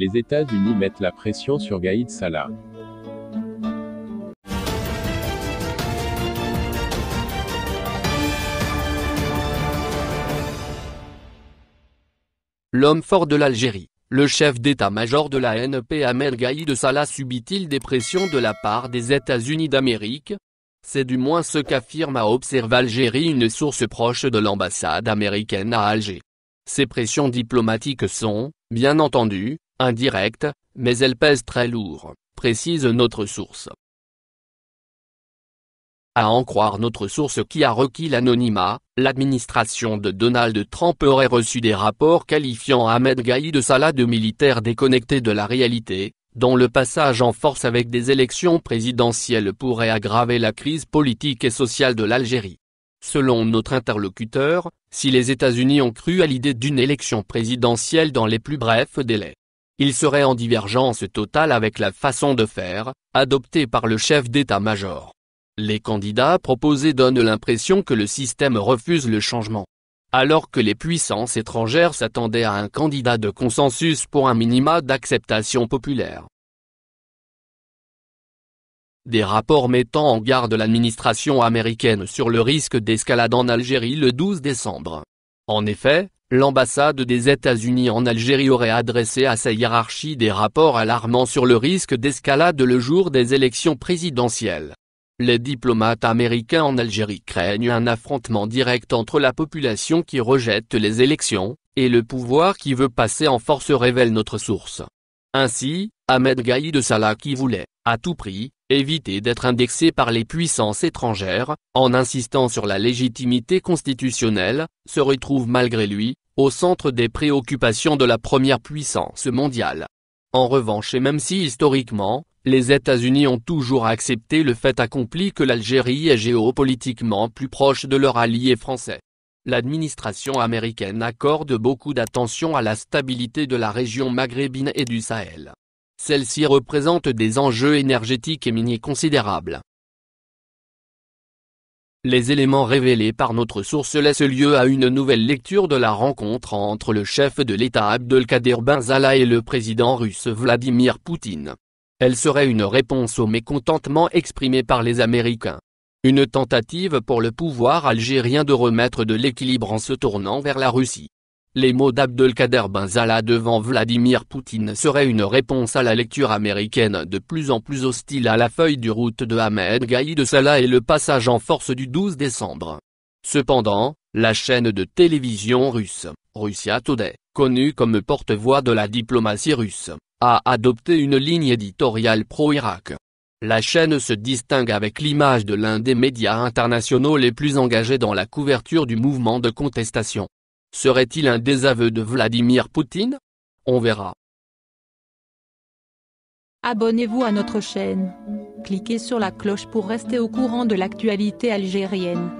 Les États-Unis mettent la pression sur Gaïd Salah. L'homme fort de l'Algérie, le chef d'état-major de la NP Ahmed Gaïd Salah subit-il des pressions de la part des États-Unis d'Amérique? C'est du moins ce qu'affirme à Observe Algérie une source proche de l'ambassade américaine à Alger. Ces pressions diplomatiques sont, bien entendu, indirectes, mais elles pèsent très lourd, précise notre source. À en croire notre source qui a requis l'anonymat, l'administration de Donald Trump aurait reçu des rapports qualifiant Ahmed Salah de militaire déconnecté de la réalité, dont le passage en force avec des élections présidentielles pourrait aggraver la crise politique et sociale de l'Algérie. Selon notre interlocuteur, si les États-Unis ont cru à l'idée d'une élection présidentielle dans les plus brefs délais, il serait en divergence totale avec la façon de faire, adoptée par le chef d'état-major. Les candidats proposés donnent l'impression que le système refuse le changement. Alors que les puissances étrangères s'attendaient à un candidat de consensus pour un minima d'acceptation populaire. Des rapports mettant en garde l'administration américaine sur le risque d'escalade en Algérie le 12 décembre. En effet, l'ambassade des États-Unis en Algérie aurait adressé à sa hiérarchie des rapports alarmants sur le risque d'escalade le jour des élections présidentielles. Les diplomates américains en Algérie craignent un affrontement direct entre la population qui rejette les élections, et le pouvoir qui veut passer en force révèle notre source. Ainsi, Ahmed Gaïd Salah qui voulait, à tout prix, éviter d'être indexé par les puissances étrangères, en insistant sur la légitimité constitutionnelle, se retrouve malgré lui, au centre des préoccupations de la première puissance mondiale. En revanche et même si historiquement, les États-Unis ont toujours accepté le fait accompli que l'Algérie est géopolitiquement plus proche de leur allié français. L'administration américaine accorde beaucoup d'attention à la stabilité de la région maghrébine et du Sahel. Celle-ci représente des enjeux énergétiques et miniers considérables. Les éléments révélés par notre source laissent lieu à une nouvelle lecture de la rencontre entre le chef de l'État Abdelkader Benzala et le président russe Vladimir Poutine. Elle serait une réponse au mécontentement exprimé par les Américains. Une tentative pour le pouvoir algérien de remettre de l'équilibre en se tournant vers la Russie. Les mots d'Abdelkader Benzala devant Vladimir Poutine seraient une réponse à la lecture américaine de plus en plus hostile à la feuille du route de Ahmed Gaïd Salah et le passage en force du 12 décembre. Cependant, la chaîne de télévision russe, Russia Today, connue comme porte-voix de la diplomatie russe, a adopté une ligne éditoriale pro-Irak. La chaîne se distingue avec l'image de l'un des médias internationaux les plus engagés dans la couverture du mouvement de contestation. Serait-il un désaveu de Vladimir Poutine? On verra. Abonnez-vous à notre chaîne. Cliquez sur la cloche pour rester au courant de l'actualité algérienne.